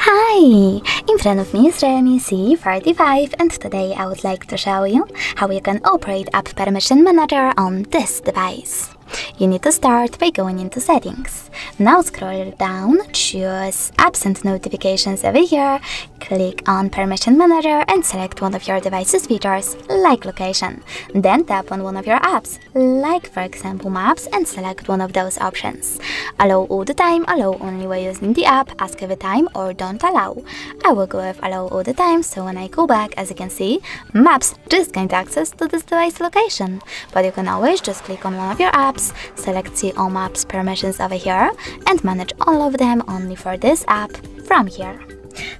Hi! In front of me is Realme C35 and today I would like to show you how you can operate App Permission Manager on this device. You need to start by going into settings. Now scroll down, choose apps and notifications over here, click on permission manager and select one of your device's features, like location. Then tap on one of your apps, like for example maps and select one of those options. Allow all the time, allow only while using the app, ask every time or don't allow. I will go with allow all the time so when I go back as you can see, maps just gained access to this device location. But you can always just click on one of your apps select see all maps permissions over here and manage all of them only for this app from here.